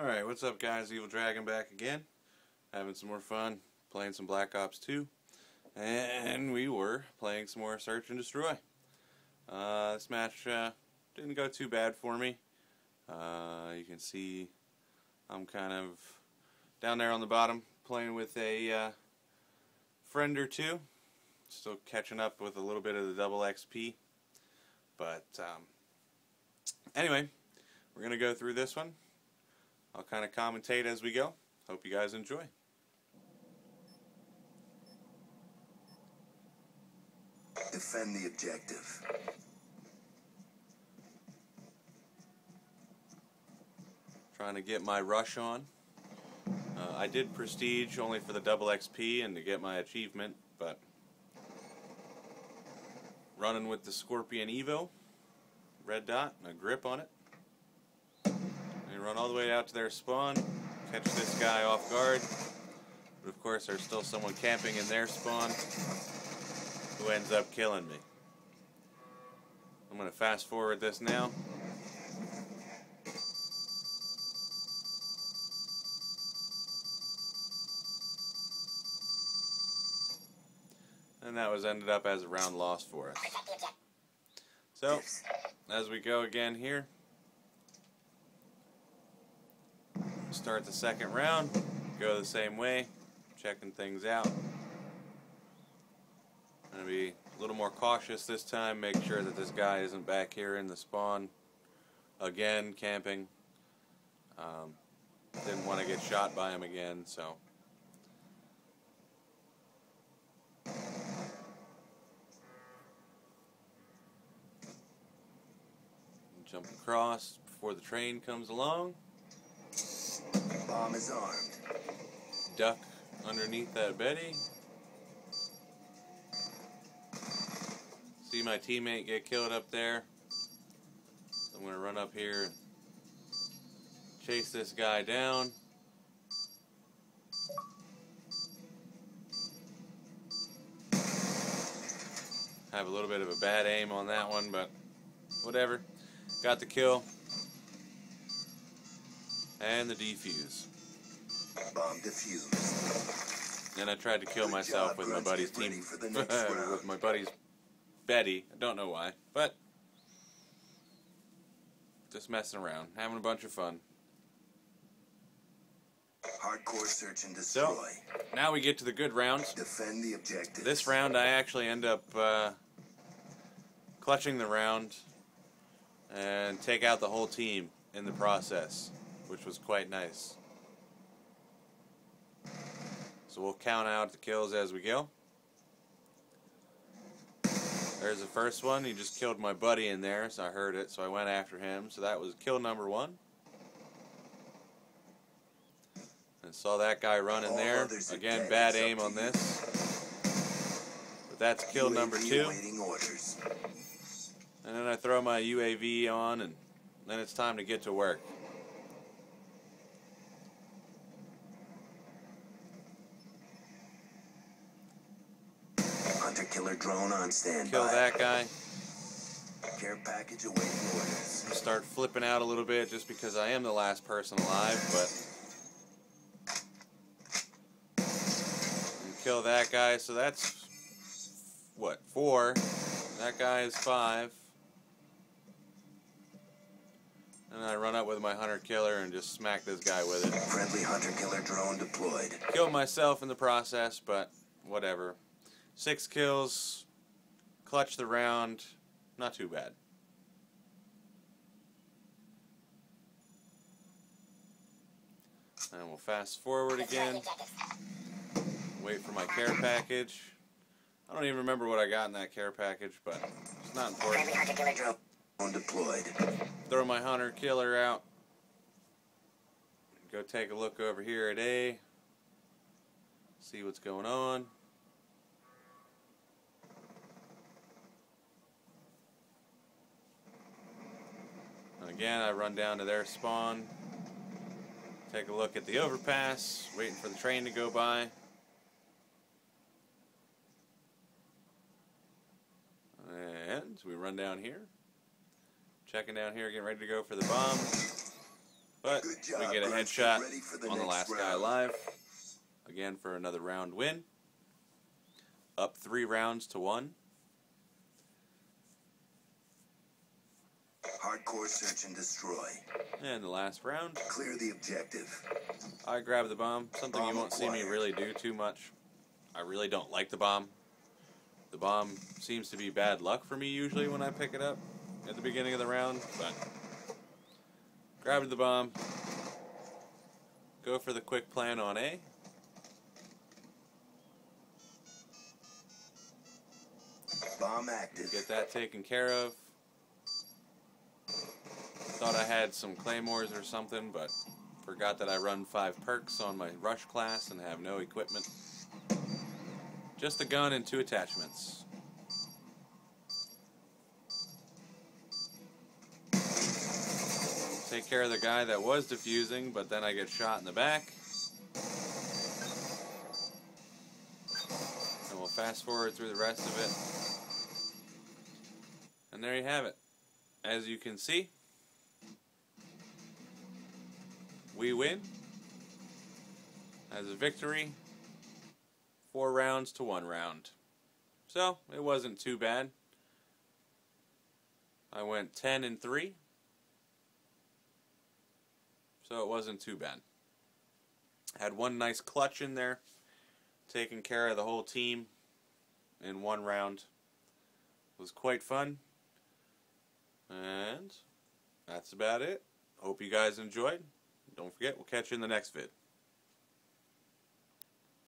Alright, what's up guys? Evil Dragon back again. Having some more fun, playing some Black Ops 2. And we were playing some more Search and Destroy. Uh, this match uh, didn't go too bad for me. Uh, you can see I'm kind of down there on the bottom playing with a uh, friend or two. Still catching up with a little bit of the double XP. But um, anyway, we're going to go through this one. I'll kind of commentate as we go. Hope you guys enjoy. Defend the objective. Trying to get my rush on. Uh, I did prestige only for the double XP and to get my achievement, but running with the Scorpion Evo, red dot, and a grip on it. Run all the way out to their spawn, catch this guy off guard. But of course, there's still someone camping in their spawn who ends up killing me. I'm going to fast forward this now. And that was ended up as a round loss for us. So, as we go again here, start the second round, go the same way, checking things out. Gonna be a little more cautious this time, make sure that this guy isn't back here in the spawn again, camping. Um, didn't want to get shot by him again, so. Jump across before the train comes along. Bomb is armed. Duck underneath that Betty. See my teammate get killed up there. I'm going to run up here and chase this guy down. Have a little bit of a bad aim on that one, but whatever. Got the kill. And the defuse. Bomb defused. Then I tried to kill Good myself job, with my buddy's team. for the next round. with my buddy's Betty. I don't know why, but just messing around, having a bunch of fun. Hardcore search and destroy. So-. Now we get to the good rounds. Defend the objective. This round, I actually end up uh, clutching the round and take out the whole team in the process, which was quite nice. So we'll count out the kills as we go. There's the first one. He just killed my buddy in there, so I heard it, so I went after him. So that was kill number one. And saw that guy running there. Again, bad aim on this. But that's kill number two. And then I throw my UAV on, and then it's time to get to work. Hunter killer drone on standby. Kill that guy. Care package awaiting orders. Start flipping out a little bit just because I am the last person alive, but. Kill that guy, so that's. What, four? That guy is five. And I run up with my hunter killer and just smack this guy with it. Friendly hunter killer drone deployed. Killed myself in the process, but whatever. Six kills, clutch the round, not too bad. And we'll fast forward again. Wait for my care package. I don't even remember what I got in that care package, but it's not important. Friendly hunter killer drone deployed. Throw my hunter killer out. Go take a look over here at A. See what's going on. Again, I run down to their spawn. Take a look at the overpass, waiting for the train to go by. And we run down here. Checking down here, getting ready to go for the bomb. But Good we get a headshot Get ready for the on the last guy alive. Again for another round win. Up three rounds to one. Hardcore search and destroy. And the last round, Clear the objective. I grab the bomb. Something you won't see me really do too much. I really don't like the bomb. The bomb seems to be bad luck for me usually when I pick it up at the beginning of the round, but grabbed the bomb. Go for the quick plan on A. Bomb active. Get that taken care of. Thought I had some claymores or something, but forgot that I run five perks on my rush class and have no equipment. Just a gun and two attachments. Take care of the guy that was defusing, but then I get shot in the back. And we'll fast forward through the rest of it. And there you have it. As you can see, we win as a victory, four rounds to one round. So it wasn't too bad. I went 10 and 3. So it wasn't too bad. Had one nice clutch in there, taking care of the whole team in one round. was quite fun. And that's about it. Hope you guys enjoyed. Don't forget, we'll catch you in the next vid.